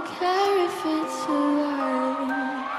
I don't care if it's a lie.